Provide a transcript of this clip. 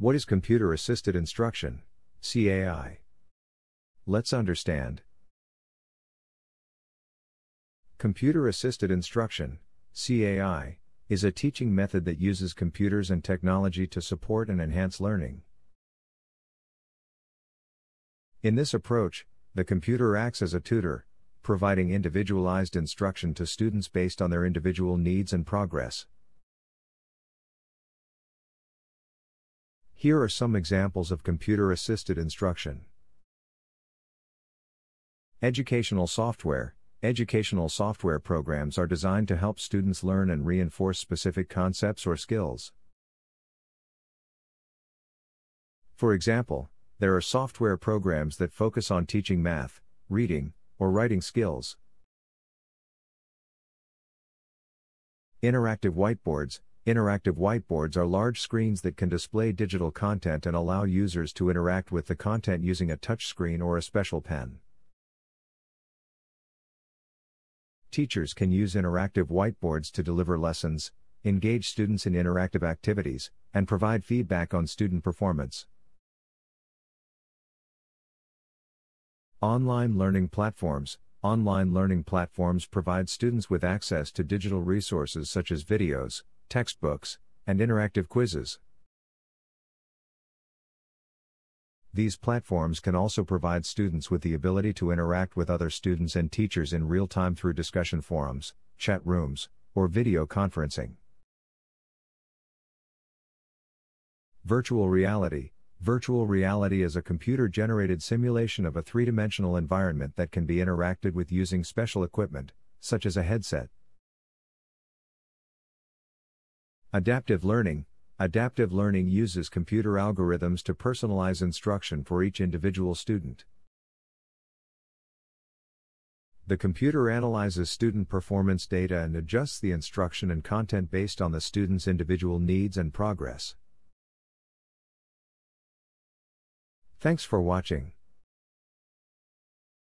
What is computer assisted instruction? CAI. Let's understand. Computer assisted instruction, CAI, is a teaching method that uses computers and technology to support and enhance learning. In this approach, the computer acts as a tutor, providing individualized instruction to students based on their individual needs and progress. Here are some examples of computer assisted instruction. Educational software Educational software programs are designed to help students learn and reinforce specific concepts or skills. For example, there are software programs that focus on teaching math, reading, or writing skills. Interactive whiteboards Interactive whiteboards are large screens that can display digital content and allow users to interact with the content using a touchscreen or a special pen. Teachers can use interactive whiteboards to deliver lessons, engage students in interactive activities, and provide feedback on student performance. Online learning platforms Online learning platforms provide students with access to digital resources such as videos, textbooks, and interactive quizzes. These platforms can also provide students with the ability to interact with other students and teachers in real time through discussion forums, chat rooms, or video conferencing. Virtual reality Virtual reality is a computer generated simulation of a three dimensional environment that can be interacted with using special equipment, such as a headset. Adaptive learning Adaptive learning uses computer algorithms to personalize instruction for each individual student. The computer analyzes student performance data and adjusts the instruction and content based on the student's individual needs and progress. Thanks for watching.